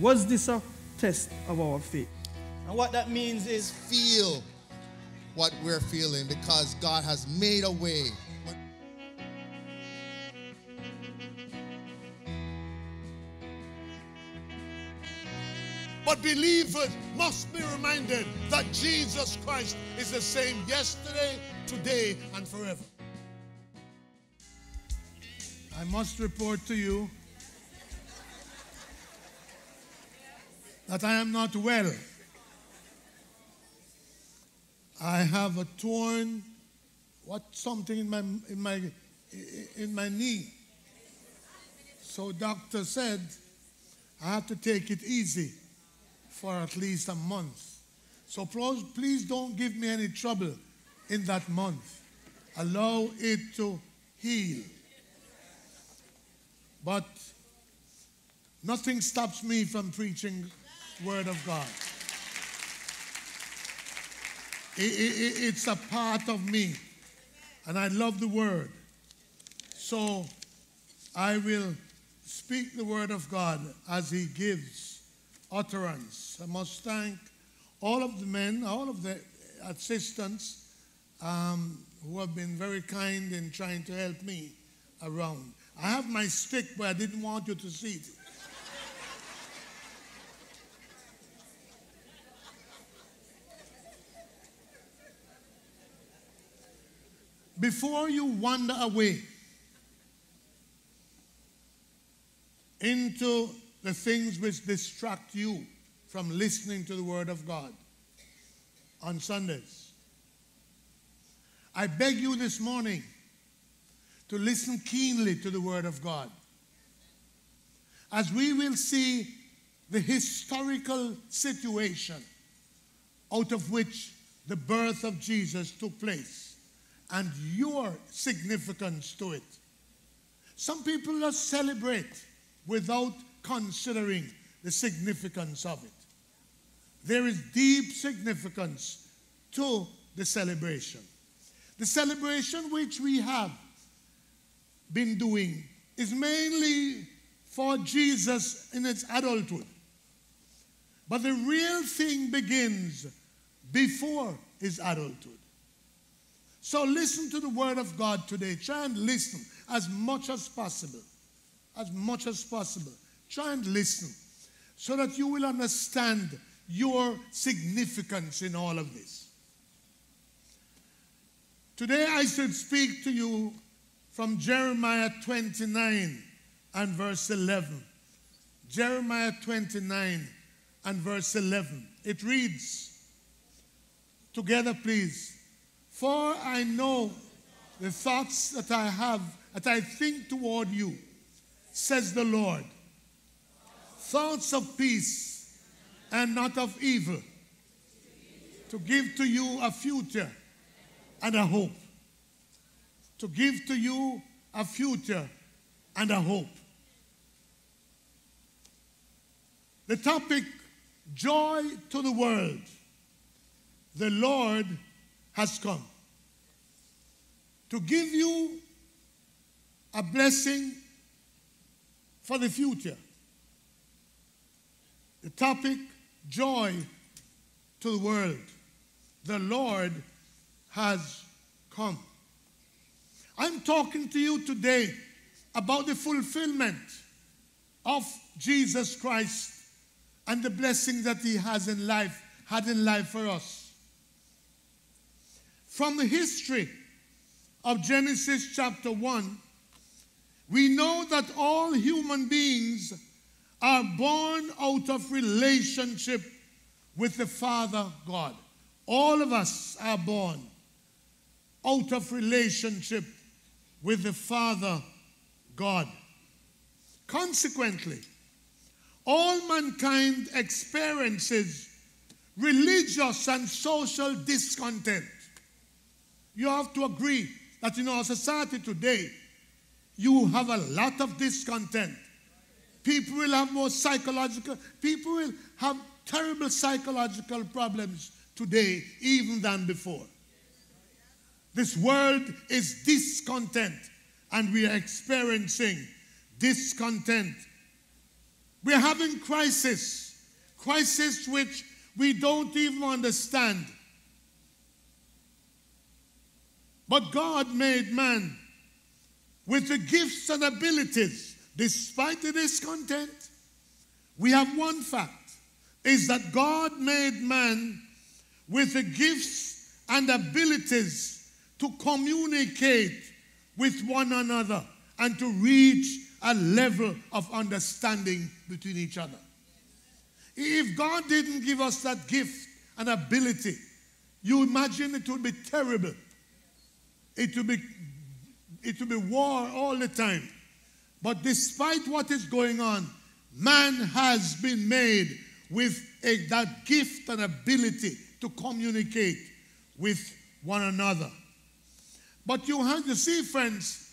Was this a test of our faith? And what that means is Feel what we're feeling because God has made a way. But believers must be reminded that Jesus Christ is the same yesterday, today, and forever. I must report to you that I am not well. I have a torn what something in my in my in my knee. So doctor said I have to take it easy for at least a month. So please, please don't give me any trouble in that month. Allow it to heal. But nothing stops me from preaching word of God. It- it- it- it's a part of me. And I love the word. So I will speak the word of God as he gives utterance. I must thank all of the men, all of the assistants um, who have been very kind in trying to help me around. I have my stick, but I didn't want you to see it. Before you wander away into the things which distract you from listening to the Word of God on Sundays, I beg you this morning to listen keenly to the Word of God. As we will see the historical situation out of which the birth of Jesus took place and your significance to it. Some people just celebrate without considering the significance of it. There is deep significance to the celebration. The celebration which we have been doing is mainly for Jesus in its adulthood. But the real thing begins before his adulthood. So listen to the word of God today. Try and listen as much as possible. As much as possible. Try and listen so that you will understand your significance in all of this. Today I should speak to you from Jeremiah 29 and verse 11. Jeremiah 29 and verse 11. It reads, together please. For I know the thoughts that I have, that I think toward you, says the Lord. Thoughts of peace and not of evil, to give to you a future and a hope. To give to you a future and a hope. The topic Joy to the World. The Lord has come to give you a blessing for the future. The topic Joy to the World. The Lord has come. I'm talking to you today about the fulfillment of Jesus Christ and the blessing that he has in life, had in life for us. From the history of Genesis chapter 1, we know that all human beings are born out of relationship with the Father God. All of us are born out of relationship with the Father God. Consequently, all mankind experiences religious and social discontent. You have to agree that in our society today, you have a lot of discontent. People will have more psychological, people will have terrible psychological problems today even than before. This world is discontent, and we are experiencing discontent We're having crisis, crisis which we don't even understand. But God made man with the gifts and abilities, despite the discontent. We have one fact is that God made man with the gifts and abilities to communicate with one another and to reach a level of understanding between each other. If God didn't give us that gift and ability, you imagine it would be terrible. It will be, it would be war all the time. But despite what is going on, man has been made with a, that gift and ability to communicate with one another. But you have to see, friends,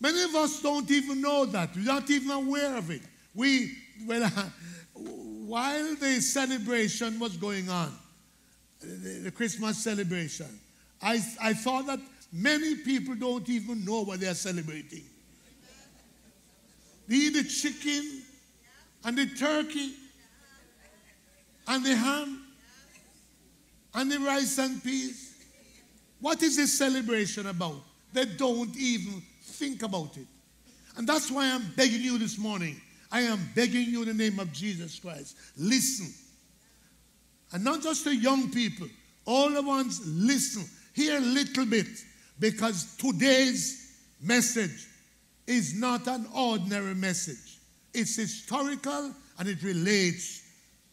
many of us don't even know that. We're not even aware of it. We, well, while the celebration was going on, the, the Christmas celebration, I, I thought that many people don't even know what they're celebrating. They eat the chicken and the turkey and the ham and the rice and peas. What is this celebration about? They don't even think about it. And that's why I'm begging you this morning. I am begging you in the name of Jesus Christ. Listen. And not just the young people, all the ones listen. Hear a little bit because today's message is not an ordinary message. It's historical and it relates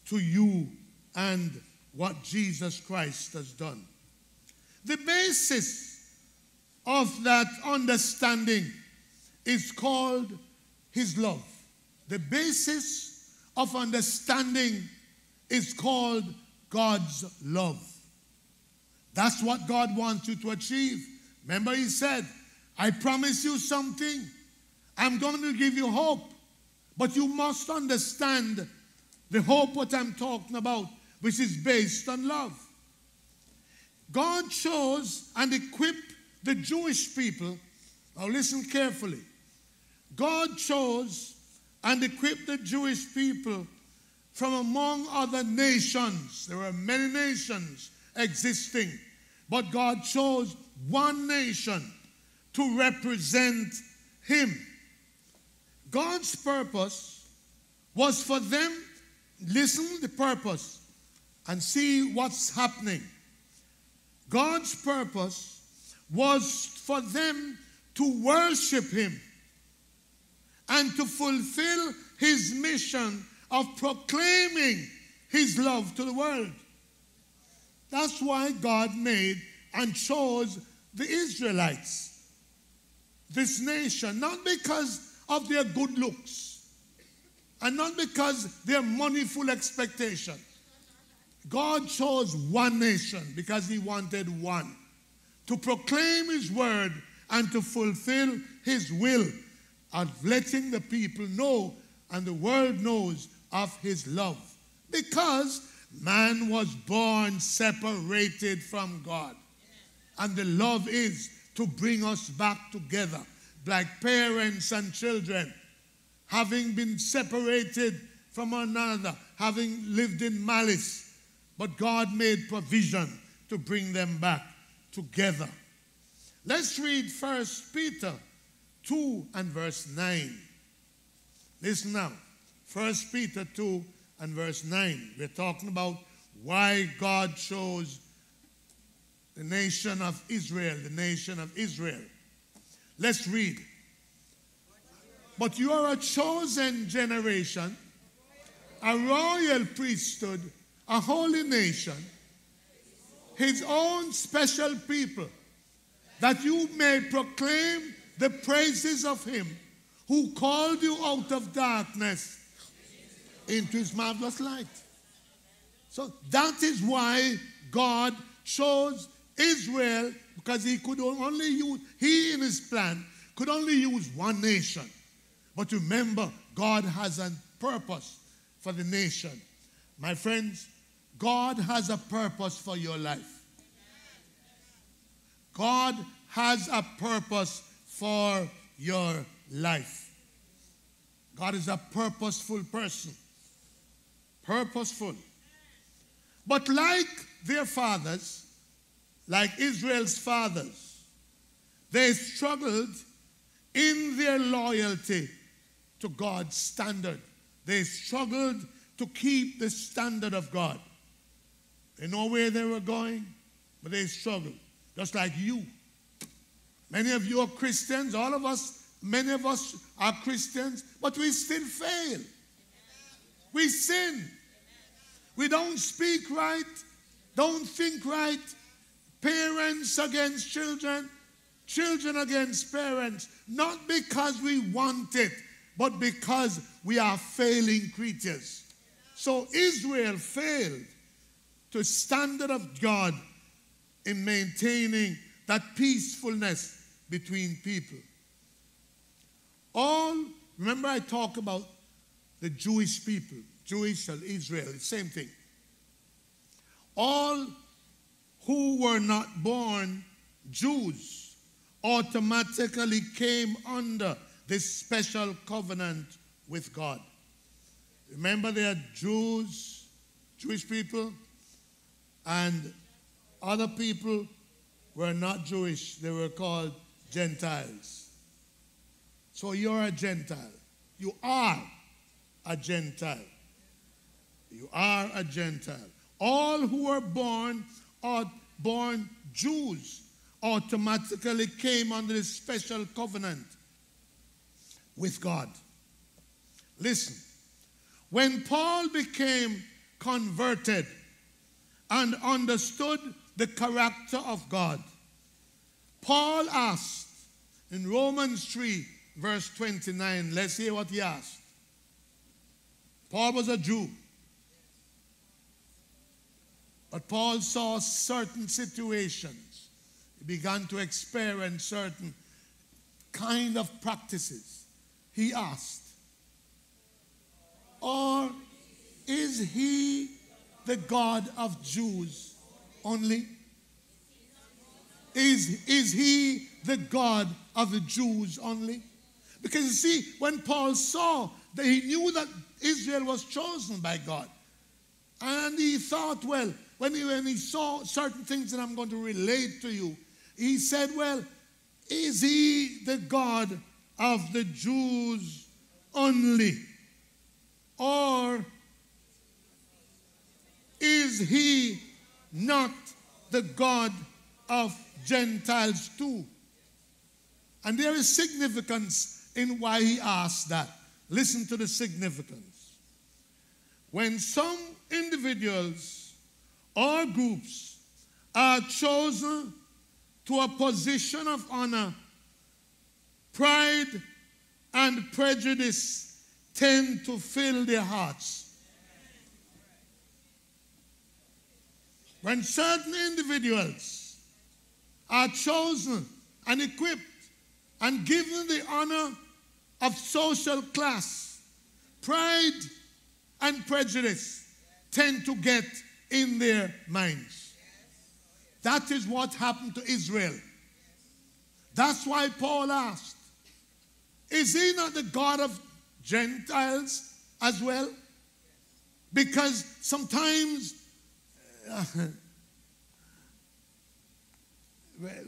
to you and what Jesus Christ has done. The basis of that understanding is called His love. The basis of understanding is called God's love. That's what God wants you to achieve. Remember, He said, I promise you something. I'm going to give you hope. But you must understand the hope what I'm talking about, which is based on love. God chose and equipped the Jewish people. Now listen carefully. God chose and equipped the Jewish people from among other nations. There were many nations existing, but God chose one nation to represent Him. God's purpose was for them, listen the purpose and see what's happening. God's purpose was for them to worship Him and to fulfill His mission of proclaiming His love to the world. That's why God made and chose the Israelites, this nation, not because of their good looks and not because their moneyful expectation. God chose one nation because he wanted one to proclaim his word and to fulfill his will of letting the people know and the world knows of his love. Because man was born separated from God. And the love is to bring us back together like parents and children, having been separated from one another, having lived in malice. But God made provision to bring them back together. Let's read First Peter 2 and verse 9. Listen now. First Peter 2 and verse 9. We're talking about why God chose the nation of Israel, the nation of Israel. Let's read. But you are a chosen generation, a royal priesthood, a holy nation, his own special people, that you may proclaim the praises of him who called you out of darkness into his marvelous light. So that is why God chose Israel because he could only use, he in his plan could only use one nation. But remember, God has a purpose for the nation. My friends, God has a purpose for your life. God has a purpose for your life. God is a purposeful person. Purposeful. But like their fathers, like Israel's fathers, they struggled in their loyalty to God's standard. They struggled to keep the standard of God. They know where they were going, but they struggled, just like you. Many of you are Christians, all of us, many of us are Christians, but we still fail. We sin. We don't speak right, don't think right. Parents against children, children against parents, not because we want it, but because we are failing creatures. So Israel failed to standard of God in maintaining that peacefulness between people. All, remember I talk about the Jewish people, Jewish and Israel, same thing. All who were not born Jews automatically came under this special covenant with God. Remember, there are Jews, Jewish people, and other people were not Jewish. They were called Gentiles. So you're a Gentile. You are a Gentile. You are a Gentile. All who were born are born Jews automatically came under this special covenant with God. Listen, when Paul became converted and understood the character of God, Paul asked in Romans 3, verse 29, let's hear what he asked. Paul was a Jew. But Paul saw certain situations. He began to experience certain kind of practices. He asked, Or is he the God of Jews only? Is, is he the God of the Jews only? Because you see, when Paul saw that he knew that Israel was chosen by God, and he thought, well, when he, when he saw certain things that I'm going to relate to you, he said, Well, is he the God of the Jews only? Or is he not the God of Gentiles too? And there is significance in why he asked that. Listen to the significance. When some individuals or groups are chosen to a position of honor, pride and prejudice tend to fill their hearts. When certain individuals are chosen and equipped and given the honor of social class, pride and prejudice tend to get in their minds. That is what happened to Israel. That's why Paul asked, Is he not the God of Gentiles as well? Because sometimes,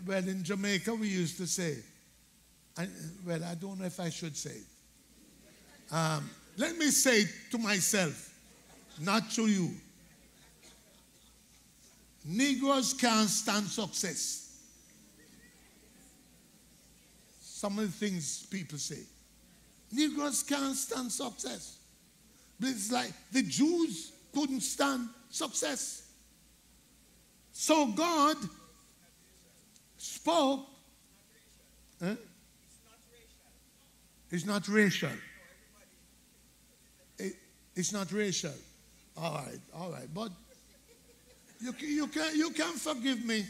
well, in Jamaica we used to say, well, I don't know if I should say it. Um, let me say it to myself, not to you. Negroes can't stand success. Some of the things people say. Negroes can't stand success. But it's like the Jews couldn't stand success. So God spoke. It's not racial. It, it's not racial. All right, all right. But you, you, can, you can forgive me.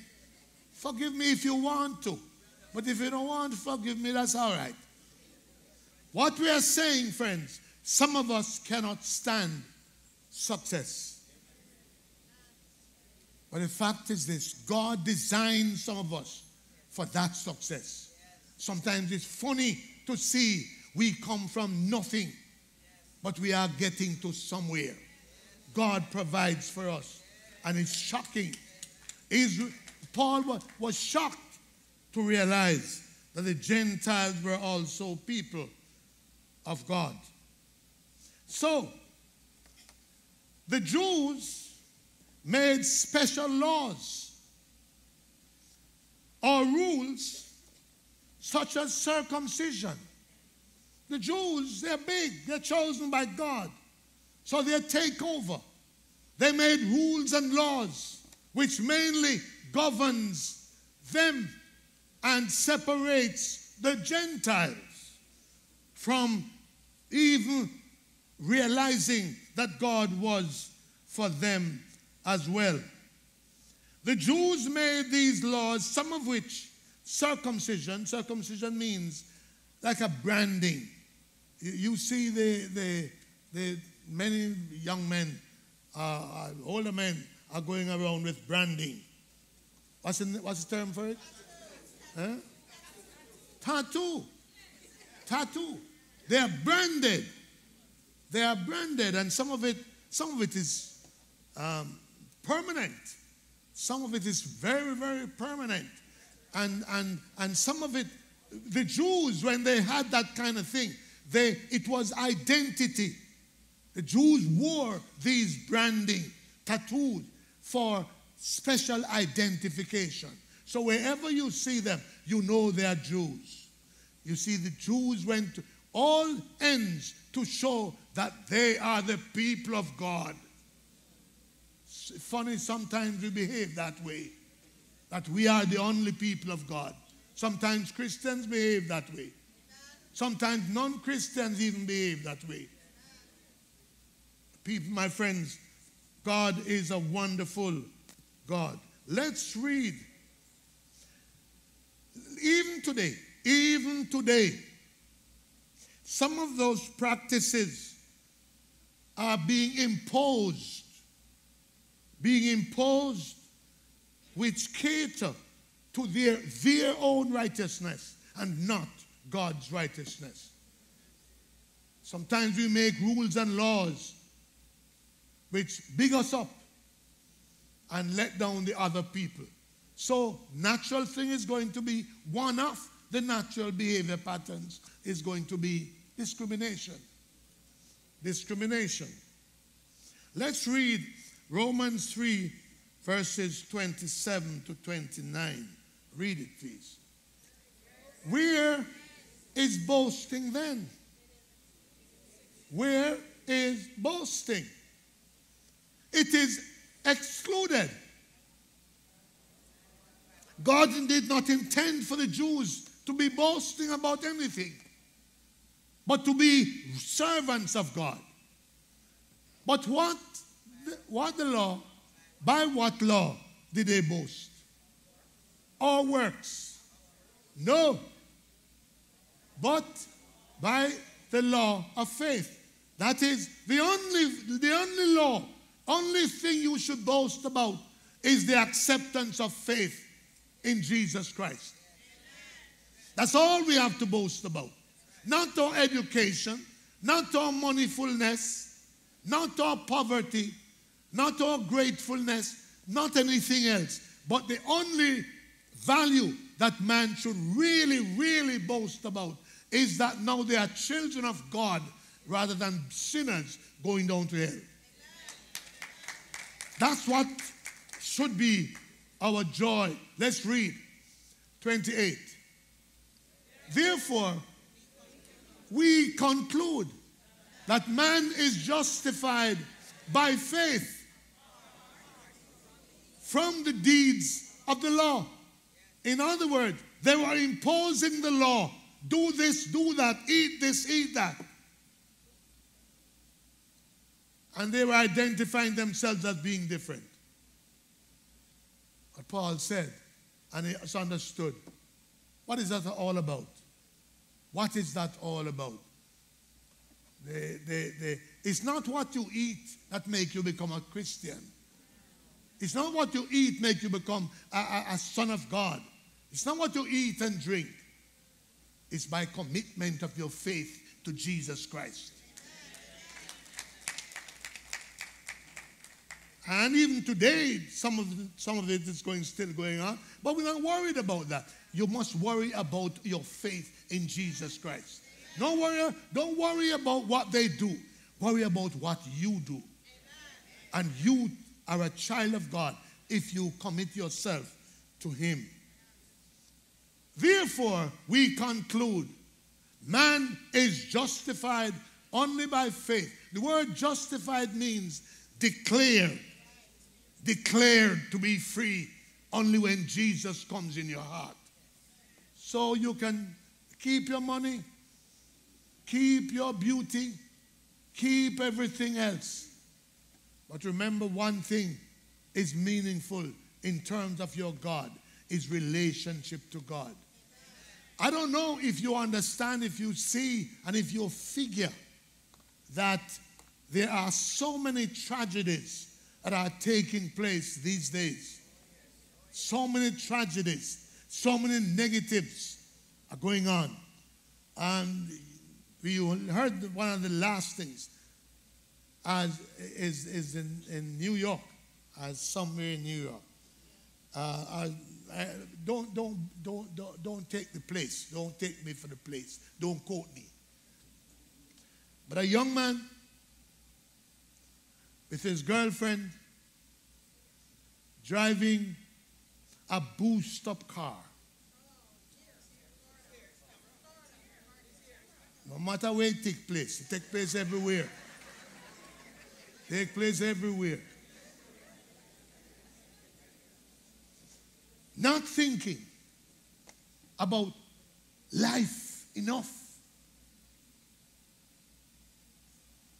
Forgive me if you want to. But if you don't want to forgive me, that's all right. What we are saying, friends, some of us cannot stand success. But the fact is this God designed some of us for that success. Sometimes it's funny to see we come from nothing but we are getting to somewhere. God provides for us, and it's shocking. Israel, Paul was, was shocked to realize that the Gentiles were also people of God. So, the Jews made special laws or rules such as circumcision. The Jews, they're big, they're chosen by God. So they take over. They made rules and laws which mainly governs them and separates the Gentiles from even realizing that God was for them as well. The Jews made these laws, some of which circumcision, circumcision means like a branding. You see the, the, the many young men, uh, older men, are going around with branding. What's the, what's the term for it? Huh? Tattoo. Tattoo. They are branded. They are branded, and some of it, some of it is um, permanent. Some of it is very, very permanent. And, and, and some of it, the Jews, when they had that kind of thing, they, it was identity. The Jews wore these branding tattoos for special identification. So wherever you see them, you know they are Jews. You see, the Jews went to all ends to show that they are the people of God. It's funny, sometimes we behave that way, that we are the only people of God. Sometimes Christians behave that way. Sometimes non Christians even behave that way. People, my friends, God is a wonderful God. Let's read. Even today, even today, some of those practices are being imposed, being imposed which cater to their, their own righteousness and not God's righteousness. Sometimes we make rules and laws which big us up and let down the other people. So, natural thing is going to be one of the natural behavior patterns is going to be discrimination. Discrimination. Let's read Romans 3, verses 27 to 29. Read it, please. Where is boasting then? Where is boasting? It is excluded. God did not intend for the Jews to be boasting about anything, but to be servants of God. But what, what the law? By what law did they boast? Or works? No. But by the law of faith. That is the only, the only law, only thing you should boast about is the acceptance of faith in Jesus Christ. That's all we have to boast about. Not our education, not our moneyfulness, not our poverty, not our gratefulness, not anything else. But the only value that man should really, really boast about is that now they are children of God rather than sinners going down to hell. That's what should be our joy. Let's read 28. Therefore, we conclude that man is justified by faith from the deeds of the law. In other words, they were imposing the law do this, do that, eat this, eat that. And they were identifying themselves as being different. What Paul said, and it's understood. What is that all about? What is that all about? It's not what you eat that make you become a Christian. It's not what you eat make you become a, a, a son of God. It's not what you eat and drink. It's by commitment of your faith to Jesus Christ. And even today, some of, some of it is going, still going on. But we're not worried about that. You must worry about your faith in Jesus Christ. Don't worry, don't worry about what they do. Worry about what you do. And you are a child of God if you commit yourself to Him. Therefore, we conclude man is justified only by faith. The word justified means declared, declared to be free only when Jesus comes in your heart. So you can keep your money, keep your beauty, keep everything else. But remember one thing is meaningful in terms of your God is relationship to God. I don't know if you understand, if you see, and if you figure that there are so many tragedies that are taking place these days. So many tragedies, so many negatives are going on. And we heard one of the last things as is, is in, in New York, as somewhere in New York. Uh, I, I, don't, don't, don't, don't, don't take the place. Don't take me for the place. Don't quote me. But a young man with his girlfriend driving a boost up car. No matter where it takes place, it takes place everywhere. Take place everywhere. Not thinking about life enough.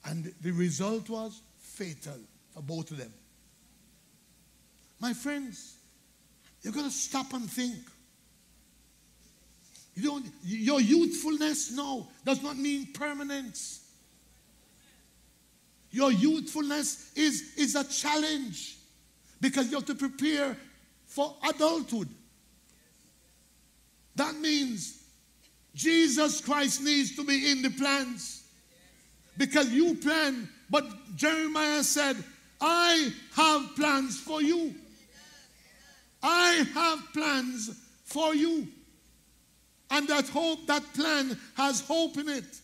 And the result was fatal for both of them. My friends, you've got to stop and think. You don't, your youthfulness now does not mean permanence. Your youthfulness is, is a challenge because you have to prepare for adulthood. That means Jesus Christ needs to be in the plans because you plan, but Jeremiah said, I have plans for you. I have plans for you. And that hope, that plan has hope in it.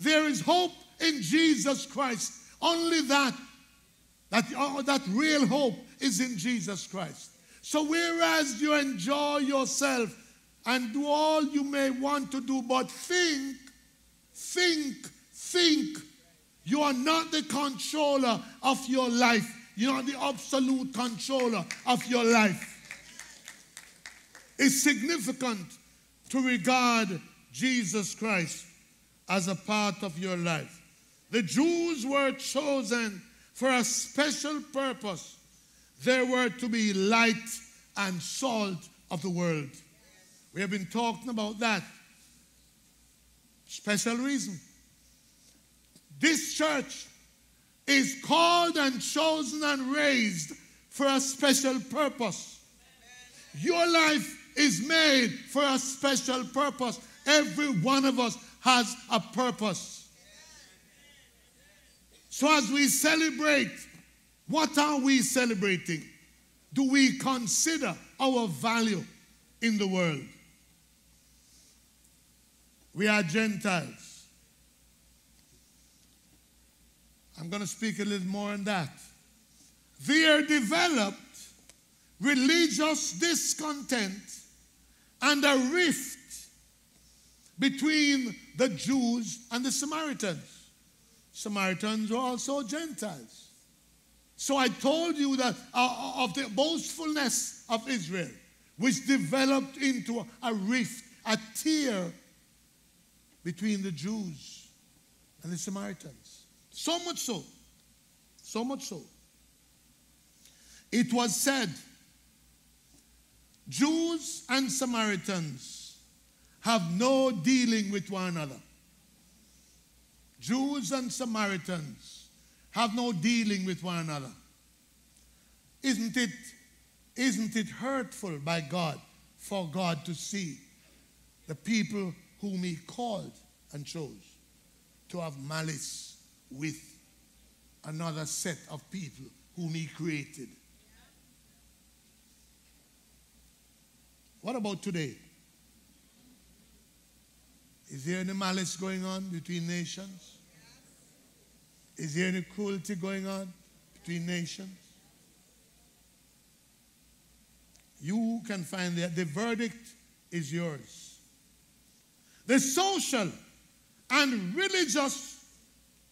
There is hope in Jesus Christ. Only that, that, uh, that real hope is in Jesus Christ. So whereas you enjoy yourself and do all you may want to do, but think, think, think, you are not the controller of your life. You're not the absolute controller of your life. It's significant to regard Jesus Christ as a part of your life. The Jews were chosen for a special purpose. They were to be light and salt of the world. We have been talking about that. Special reason. This church is called and chosen and raised for a special purpose. Your life is made for a special purpose. Every one of us has a purpose. So, as we celebrate, what are we celebrating? Do we consider our value in the world? We are Gentiles. I'm going to speak a little more on that. There developed religious discontent and a rift between the Jews and the Samaritans. Samaritans were also Gentiles. So I told you that uh, of the boastfulness of Israel, which developed into a rift, a tear between the Jews and the Samaritans. So much so, so much so. It was said, Jews and Samaritans have no dealing with one another. Jews and Samaritans have no dealing with one another. Isn't it, isn't it hurtful by God for God to see the people whom He called and chose to have malice with another set of people whom he created. What about today? Is there any malice going on between nations? Is there any cruelty going on between nations? You can find that the verdict is yours. The social and religious,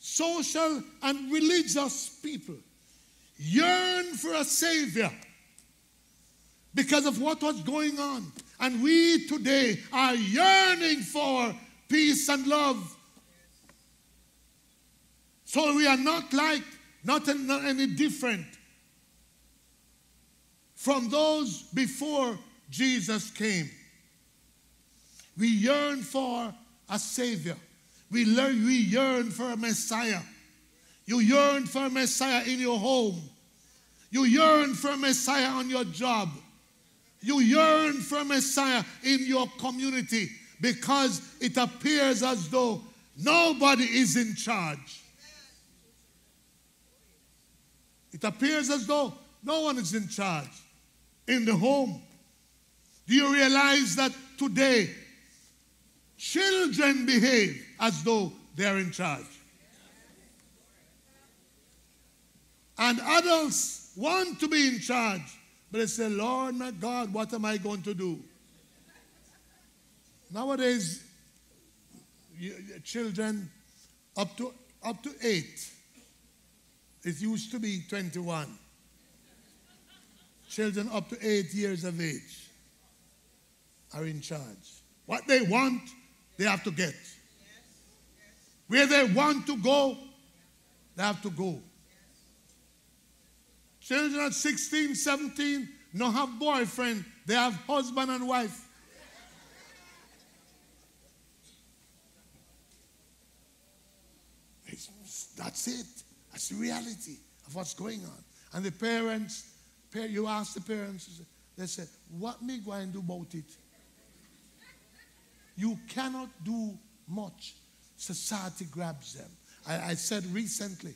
social and religious people yearn for a savior because of what was going on. And we today are yearning for peace and love. So we are not like, not, any different from those before Jesus came. We yearn for a Savior. We, learn, we yearn for a Messiah. You yearn for a Messiah in your home. You yearn for a Messiah on your job. You yearn for a Messiah in your community because it appears as though nobody is in charge. It appears as though no one is in charge in the home. Do you realize that today children behave as though they're in charge? And adults want to be in charge, but they say, Lord my God, what am I going to do? Nowadays, children up to, up to eight, it used to be 21 children up to eight years of age are in charge. What they want, they have to get. Where they want to go, they have to go. Children at 16, 17 don't have boyfriend, they have husband and wife. It's, that's it. That's the reality of what's going on. And the parents, you ask the parents, they say, what me going to do about it? You cannot do much. Society grabs them. I, I said recently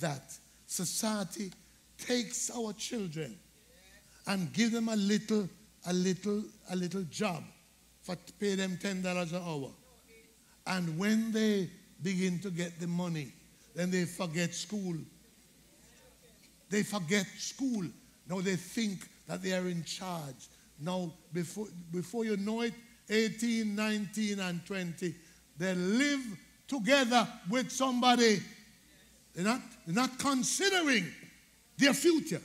that society takes our children and give them a little, a little, a little job for to pay them ten dollars an hour. And when they begin to get the money, then they forget school. They forget school. Now they think that they are in charge. Now, before, before you know it, 18, 19, and 20, they live together with somebody. They're not, they're not considering their future.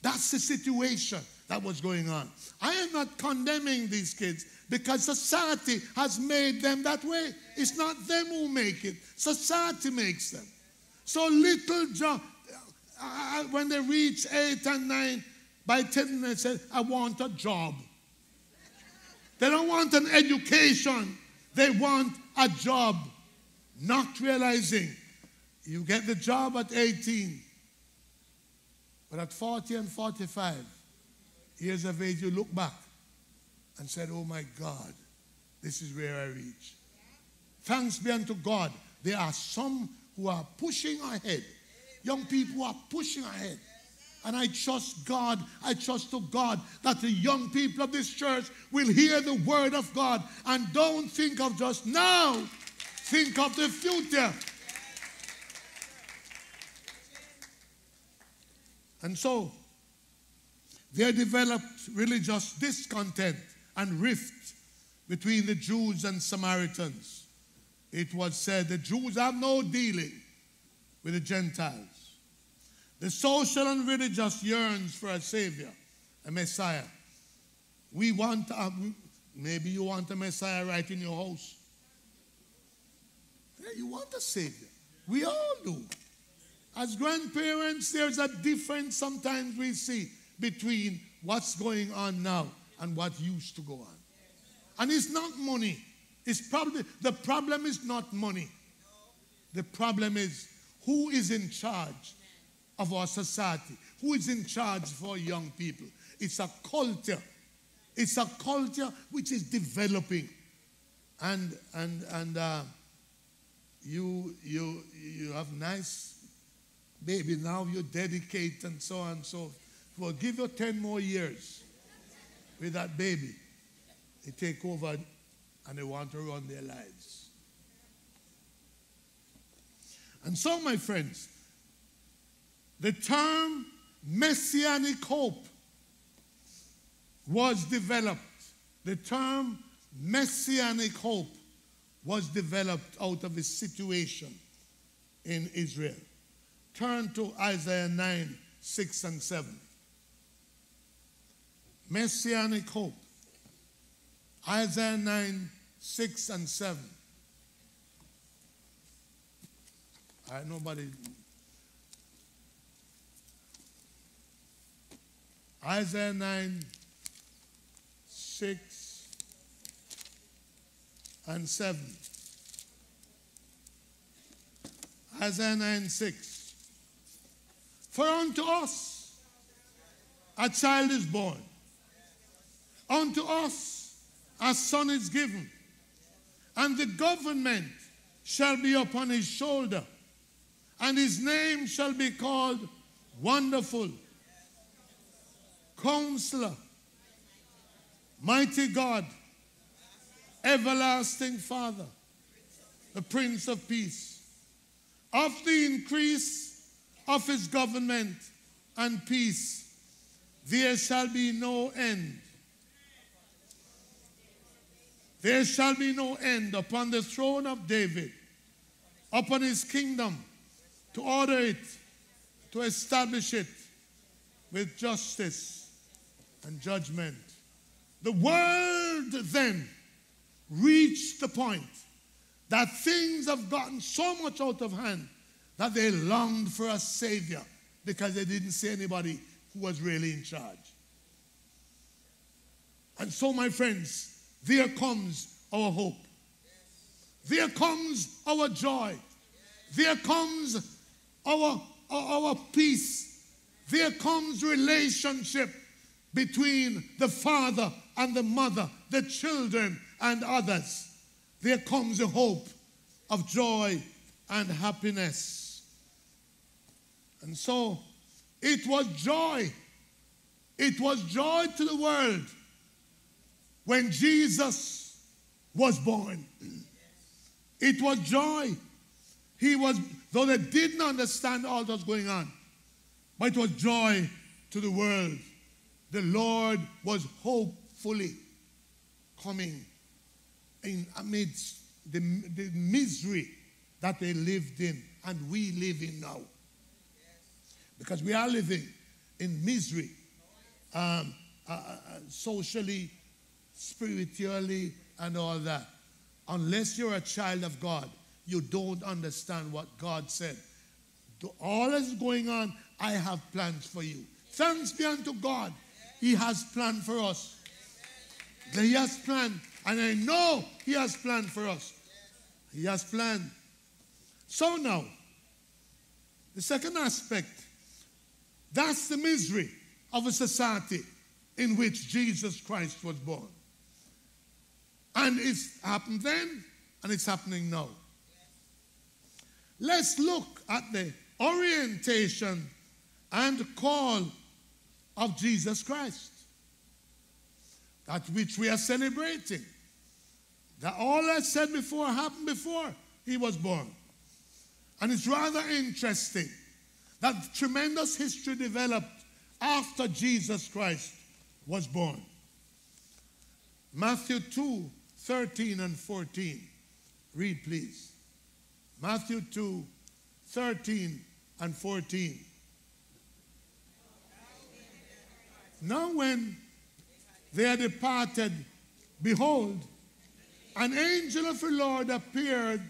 That's the situation that was going on. I am not condemning these kids because society has made them that way. It's not them who make it, society makes them. So little John, uh, when they reach eight and nine, by 10, they said, I want a job. They don't want an education, they want a job. Not realizing you get the job at 18, but at 40 and 45 years of age, you look back and said, Oh my God, this is where I reach. Thanks be unto God, there are some who are pushing ahead Young people are pushing ahead. And I trust God, I trust to God that the young people of this church will hear the word of God and don't think of just now, think of the future. And so, there developed religious discontent and rift between the Jews and Samaritans. It was said the Jews have no dealing with the Gentiles. The social and religious yearns for a Savior, a Messiah. We want, uh, a, maybe you want a Messiah right in your house. You want a Savior. We all do. As grandparents, there's a difference sometimes we see between what's going on now and what used to go on. And it's not money. It's probably the problem is not money. The problem is who is in charge of our society? Who is in charge for young people? It's a culture. It's a culture which is developing. And, and, and uh, you, you, you have nice baby, now you dedicate and so on and so forth. Give you 10 more years with that baby. They take over and they want to run their lives. And so, my friends, the term messianic hope was developed. The term messianic hope was developed out of a situation in Israel. Turn to Isaiah 9, 6 and 7. Messianic hope. Isaiah 9, 6 and 7. All right, nobody. Isaiah 9, 6 and 7. Isaiah 9, 6. For unto us a child is born, unto us a son is given, and the government shall be upon his shoulder, and his name shall be called Wonderful, Counselor, Mighty God, Everlasting Father, the Prince of Peace. Of the increase of his government and peace, there shall be no end. There shall be no end upon the throne of David, upon his kingdom, to order it, to establish it with justice and judgment. The world then reached the point that things have gotten so much out of hand that they longed for a savior because they didn't see anybody who was really in charge. And so, my friends, there comes our hope. There comes our joy. There comes our, our, our peace. There comes relationship between the father and the mother, the children and others. There comes a hope of joy and happiness. And so it was joy. It was joy to the world when Jesus was born. It was joy. He was, though they didn't understand all that was going on, but it was joy to the world. The Lord was hopefully coming in amidst the, the misery that they lived in and we live in now. Because we are living in misery, um, uh, uh, socially, spiritually, and all that. Unless you're a child of God, you don't understand what God said. All that's going on, I have plans for you. Thanks be unto God. He has planned for us. He has planned, and I know He has planned for us. He has planned. So now, the second aspect that's the misery of a society in which Jesus Christ was born. And it's happened then, and it's happening now. Let's look at the orientation and call of Jesus Christ, that which we are celebrating. That all I said before happened before he was born. And it's rather interesting that tremendous history developed after Jesus Christ was born. Matthew 2 13 and 14. Read, please. Matthew 2 13 and 14. Now, when they had departed, behold, an angel of the Lord appeared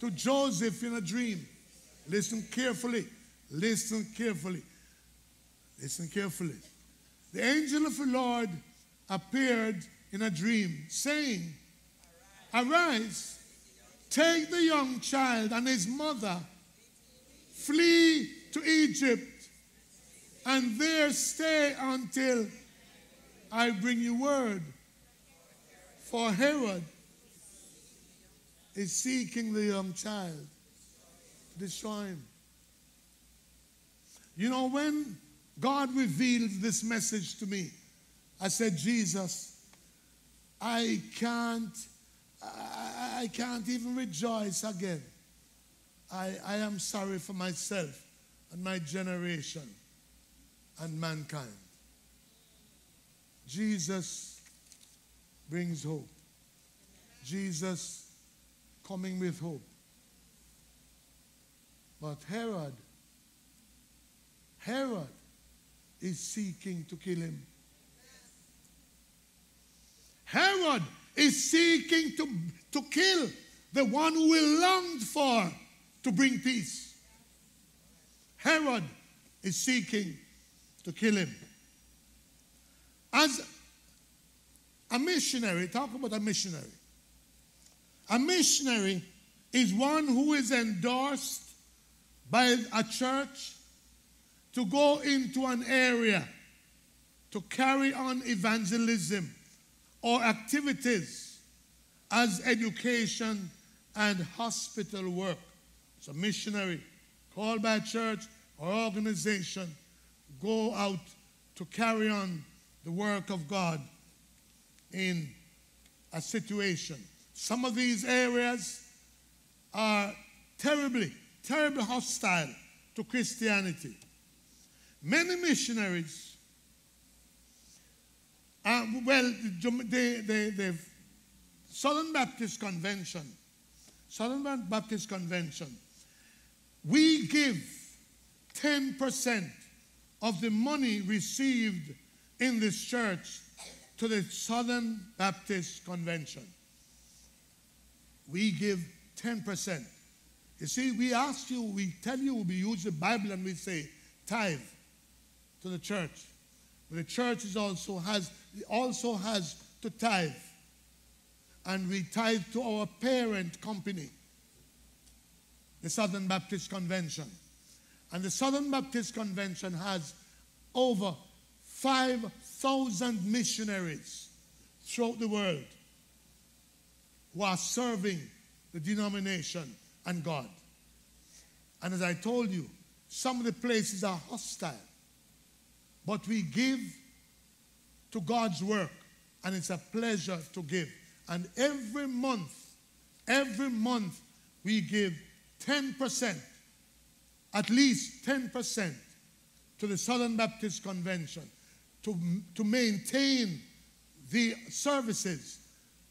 to Joseph in a dream. Listen carefully. Listen carefully. Listen carefully. The angel of the Lord appeared in a dream, saying, Arise, take the young child and his mother, flee to Egypt, and there stay until I bring you word. For Herod is seeking the young child, destroy him. You know, when God revealed this message to me, I said, Jesus, I can't, I, I can't even rejoice again. I, I am sorry for myself and my generation and mankind. Jesus brings hope. Jesus coming with hope. But Herod, Herod is seeking to kill him. Herod is seeking to, to kill the one who we longed for to bring peace. Herod is seeking to kill him. As a missionary, talk about a missionary. A missionary is one who is endorsed by a church to go into an area to carry on evangelism or activities as education and hospital work. It's a missionary called by a church or organization go out to carry on the work of God in a situation. Some of these areas are terribly, terribly hostile to Christianity. Many missionaries, uh, well, the, the, the Southern Baptist Convention, Southern Baptist Convention, we give 10% of the money received in this church to the Southern Baptist Convention. We give 10%. You see, we ask you, we tell you, we use the Bible and we say tithe to the church. But the church is also has also has to tithe. And we tithe to our parent company, the Southern Baptist Convention. And the Southern Baptist Convention has over 5,000 missionaries throughout the world who are serving the denomination and God. And as I told you, some of the places are hostile. But we give to God's work, and it's a pleasure to give. And every month, every month, we give 10%, at least 10% to the Southern Baptist Convention to, to maintain the services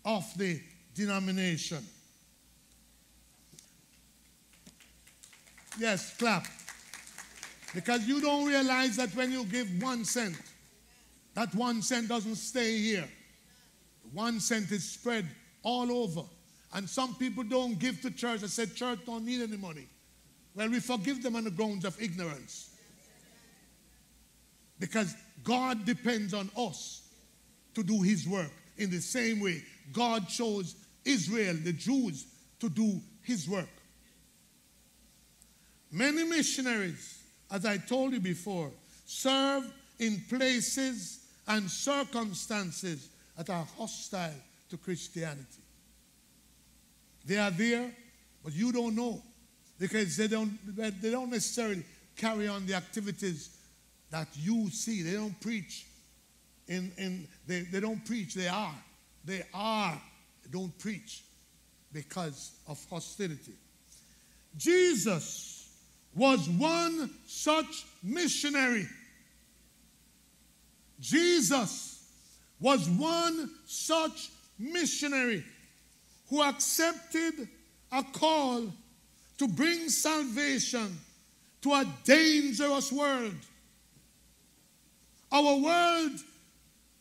of the denomination. Yes, clap. Because you don't realize that when you give one cent, that one cent doesn't stay here. One cent is spread all over. And some people don't give to church. I said, church don't need any money. Well, we forgive them on the grounds of ignorance. Because God depends on us to do his work. In the same way, God chose Israel, the Jews, to do his work. Many missionaries, as I told you before, serve in places and circumstances that are hostile to Christianity. They are there, but you don't know because they don't, they don't necessarily carry on the activities that you see. They don't preach. In, in, they, they don't preach, they are. They are. Don't preach because of hostility. Jesus was one such missionary. Jesus was one such missionary who accepted a call to bring salvation to a dangerous world. Our world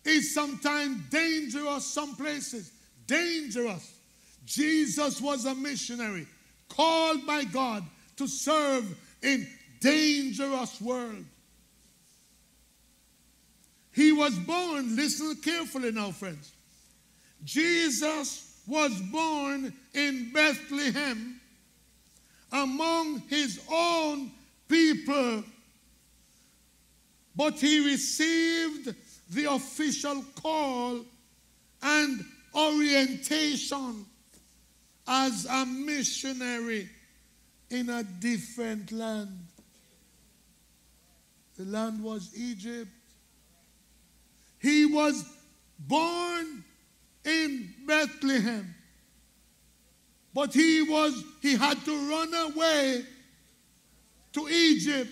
is sometimes dangerous, some places, dangerous. Jesus was a missionary called by God to serve in dangerous world. He was born, listen carefully now, friends. Jesus was born in Bethlehem among his own people, but he received the official call and orientation as a missionary in a different land. The land was Egypt. He was born in Bethlehem. But he was he had to run away to Egypt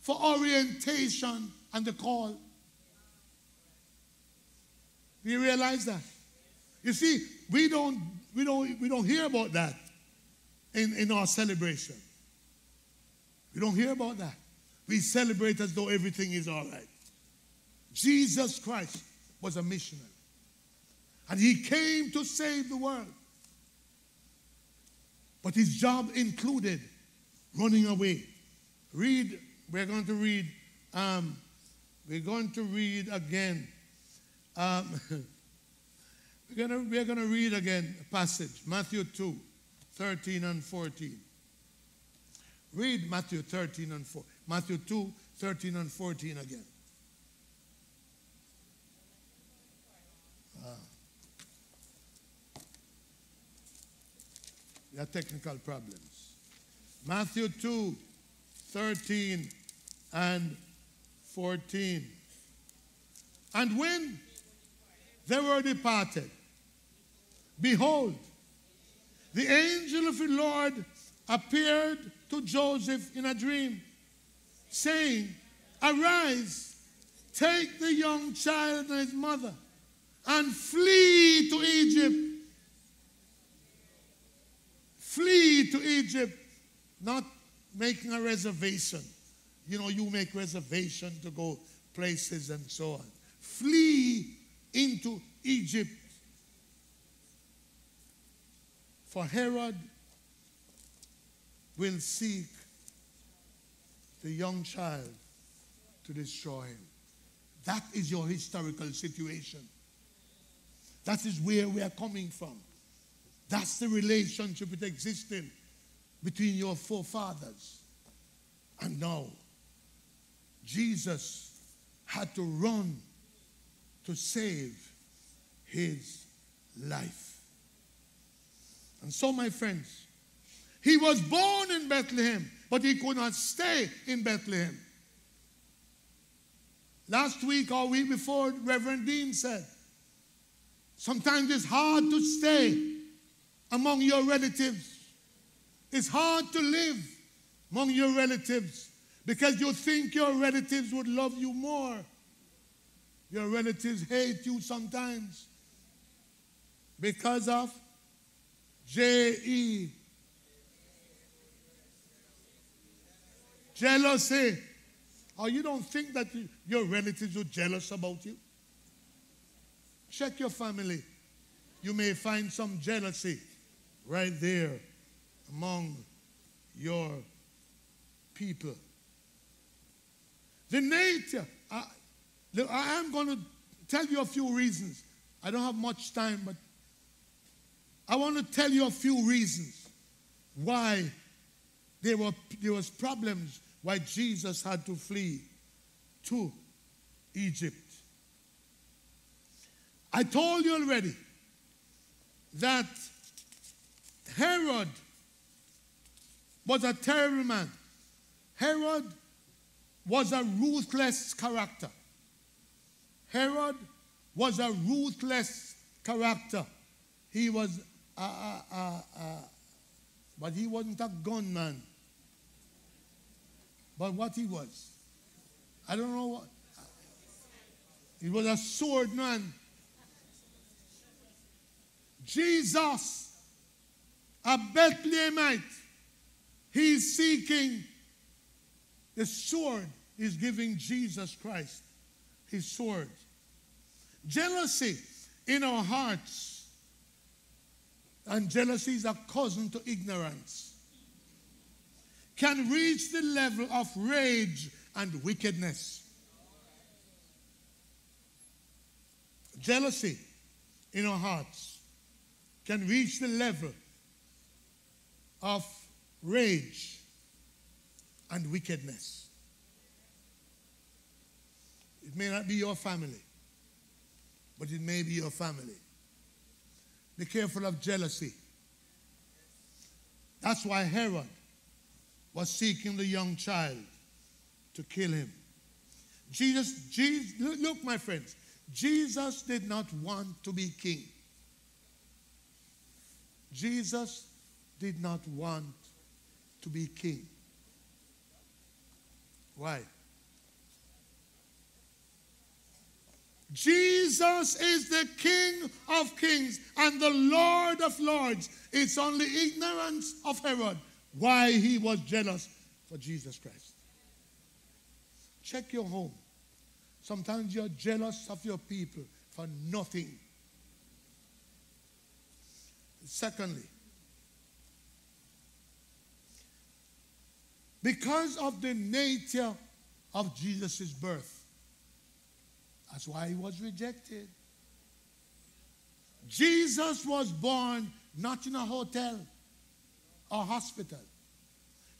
for orientation and the call. Do you realize that? You see, we don't we don't we don't hear about that in, in our celebration. We don't hear about that. We celebrate as though everything is all right. Jesus Christ was a missionary. And he came to save the world. But his job included running away. Read, we're going to read, um, we're going to read again. Um, we're going we're to read again a passage, Matthew 2, 13 and 14. Read Matthew 13 and 4. Matthew 2, 13 and 14 again. There are technical problems. Matthew 2, 13 and 14. And when they were departed, behold, the angel of the Lord appeared to Joseph in a dream, saying, Arise, take the young child and his mother, and flee to Egypt. Flee to Egypt, not making a reservation. You know, you make reservation to go places and so on. Flee into Egypt. For Herod will seek the young child to destroy him. That is your historical situation. That is where we are coming from. That's the relationship that existed between your forefathers. And now, Jesus had to run to save his life. And so, my friends, he was born in Bethlehem, but he could not stay in Bethlehem. Last week or week before, Reverend Dean said, sometimes it's hard to stay among your relatives. It's hard to live among your relatives because you think your relatives would love you more. Your relatives hate you sometimes because of J E Jealousy. Or you don't think that your relatives are jealous about you? Check your family. You may find some jealousy right there among your people. The nature, I, I am going to tell you a few reasons. I don't have much time, but I want to tell you a few reasons why there, were, there was problems why Jesus had to flee to Egypt. I told you already that Herod was a terrible man. Herod was a ruthless character. Herod was a ruthless character. He was, a, a, a, but he wasn't a gunman but what he was. I don't know what. He was a sword man. Jesus, a Bethlehemite, he's seeking the sword. He's giving Jesus Christ his sword. Jealousy in our hearts. And jealousy is a cousin to ignorance can reach the level of rage and wickedness. Jealousy in our hearts can reach the level of rage and wickedness. It may not be your family, but it may be your family. Be careful of jealousy. That's why Herod was seeking the young child to kill him. Jesus, Jesus, look, my friends, Jesus did not want to be king. Jesus did not want to be king. Why? Jesus is the King of kings and the Lord of lords. It's only ignorance of Herod why he was jealous for Jesus Christ. Check your home. Sometimes you're jealous of your people for nothing. Secondly, because of the nature of Jesus' birth, that's why he was rejected. Jesus was born not in a hotel or hospital.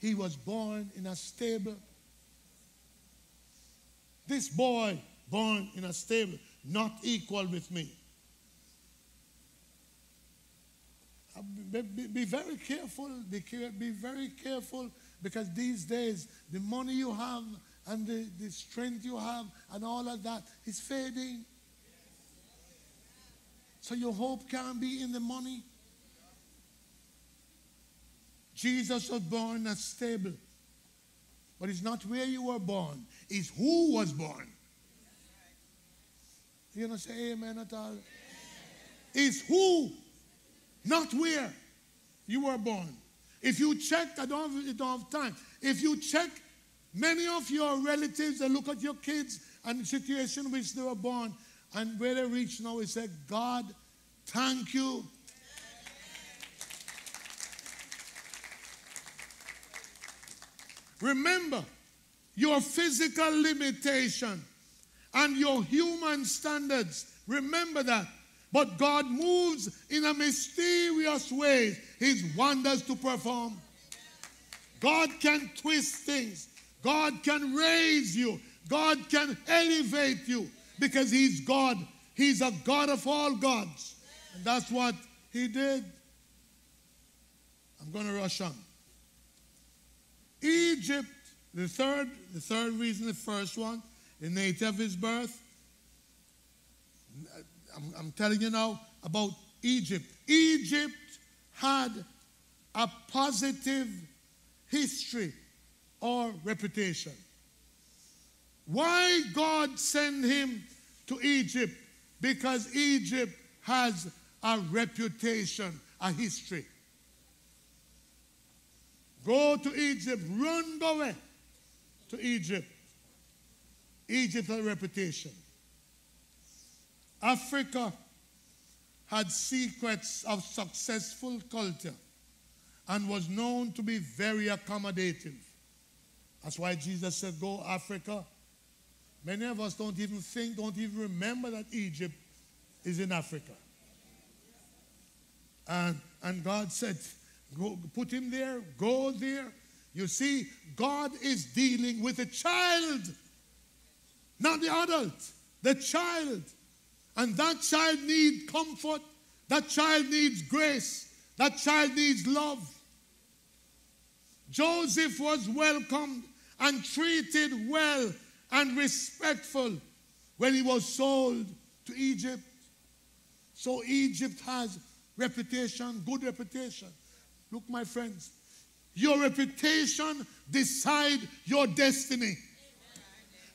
He was born in a stable. This boy born in a stable, not equal with me. Uh, be, be, be very careful. Be, be very careful because these days the money you have and the, the strength you have and all of that is fading. So your hope can't be in the money. Jesus was born in a stable. But it's not where you were born, it's who was born. You don't say amen at all? It's who, not where you were born. If you check, I don't have, don't have time. If you check many of your relatives and look at your kids and the situation in which they were born and where they reach now, we say, God, thank you. Remember your physical limitation and your human standards. Remember that. But God moves in a mysterious way his wonders to perform. God can twist things. God can raise you. God can elevate you because he's God. He's a God of all gods. And that's what he did. I'm going to rush on. Egypt, the third, the third reason, the first one, the nature of his birth. I'm, I'm telling you now about Egypt. Egypt had a positive history or reputation. Why God sent him to Egypt? Because Egypt has a reputation, a history. Go to Egypt, run away to Egypt. Egypt had a reputation. Africa had secrets of successful culture and was known to be very accommodative. That's why Jesus said, Go Africa. Many of us don't even think, don't even remember that Egypt is in Africa. And, and God said, Go, put him there, go there. You see, God is dealing with a child, not the adult, the child. And that child needs comfort, that child needs grace, that child needs love. Joseph was welcomed and treated well and respectful when he was sold to Egypt. So Egypt has reputation, good reputation. Look, my friends, your reputation decide your destiny.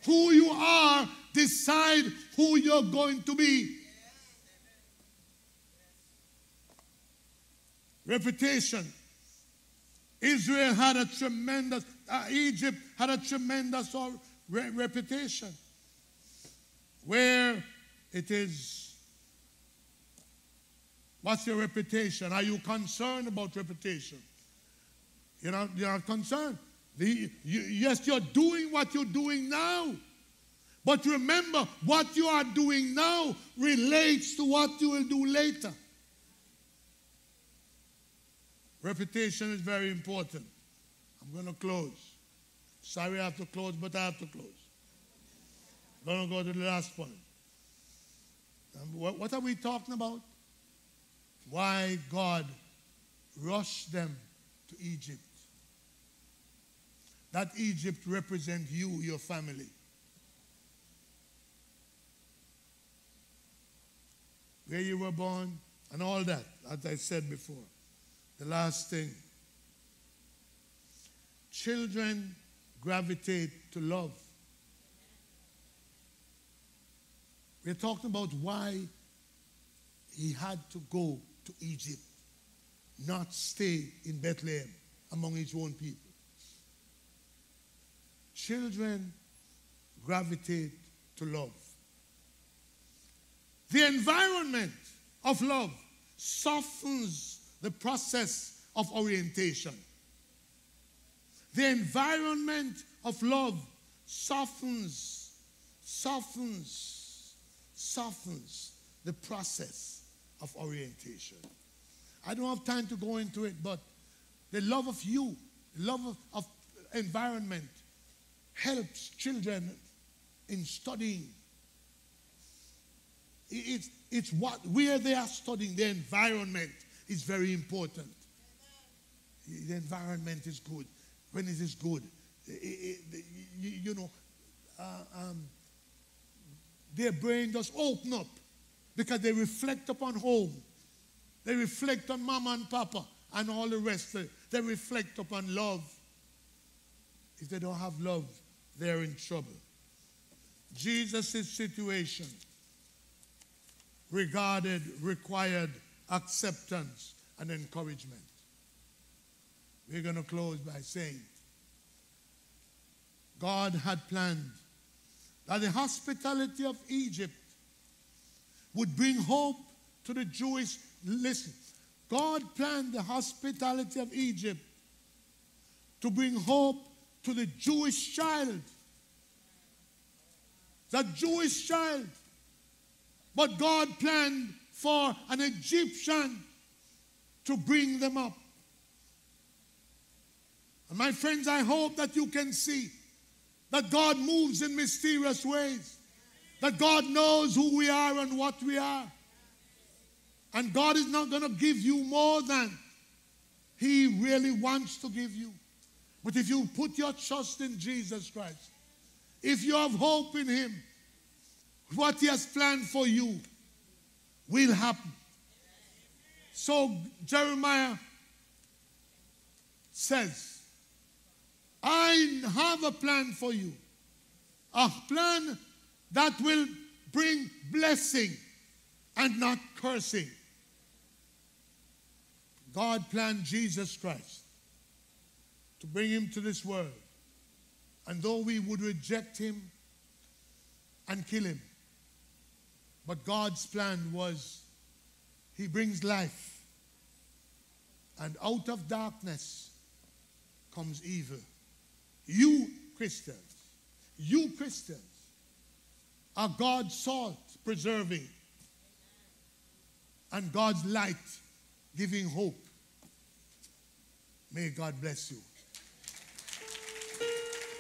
Who you are decide who you're going to be. Reputation. Israel had a tremendous, uh, Egypt had a tremendous re- reputation where it is What's your reputation? Are you concerned about reputation? You're not, you're not concerned. Yes, you're doing what you're doing now. But remember, what you are doing now relates to what you will do later. Reputation is very important. I'm going to close. Sorry I have to close, but I have to close. I'm going to go to the last point. Um, what are we talking about? why God rushed them to Egypt. That Egypt represents you, your family. Where you were born, and all that, as I said before. The last thing children gravitate to love. We're talking about why he had to go to Egypt, not stay in Bethlehem among his own people. Children gravitate to love. The environment of love softens the process of orientation. The environment of love softens, softens, softens the process of orientation. I don't have time to go into it, but the love of you, the love of, of environment helps children in studying. It's, it's what where they are studying, the environment is very important. The environment is good. When it is good, it, it, you, you, know, uh, um, their brain just open up because they reflect upon home. They reflect on mama and papa and all the rest. They reflect upon love. If they don't have love, they're in trouble. Jesus' situation regarded, required acceptance and encouragement. We're going to close by saying God had planned that the hospitality of Egypt would bring hope to the Jewish. Listen, God planned the hospitality of Egypt to bring hope to the Jewish child. The Jewish child. But God planned for an Egyptian to bring them up. And my friends, I hope that you can see that God moves in mysterious ways, that God knows who we are and what we are. And God is not going to give you more than He really wants to give you. But if you put your trust in Jesus Christ, if you have hope in Him, what He has planned for you will happen. So Jeremiah says, I have a plan for you, a plan that will bring blessing and not cursing. God planned Jesus Christ to bring him to this world. And though we would reject him and kill him, but God's plan was he brings life. And out of darkness comes evil. You Christians, you Christians are God's salt preserving and God's light giving hope. May God bless you.